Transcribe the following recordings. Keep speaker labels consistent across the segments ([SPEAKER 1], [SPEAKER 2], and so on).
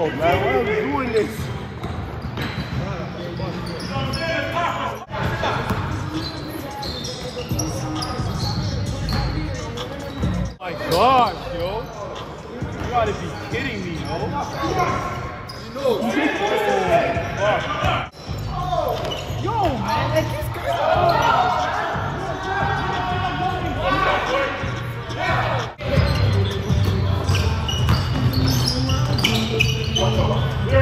[SPEAKER 1] on, man. Why are we doing this? My gosh, yo. You gotta be kidding me, yo. You know.
[SPEAKER 2] He's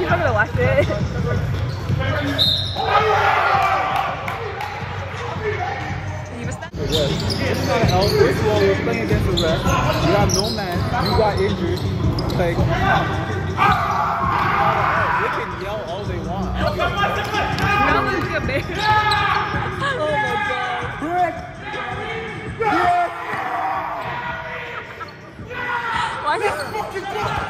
[SPEAKER 2] not gonna watch it.
[SPEAKER 1] It's. First of all, we're playing against the ref. You have no man. You got injured. Like, they can yell all they want.
[SPEAKER 2] Oh my god. Brick! Why? Let's fucking!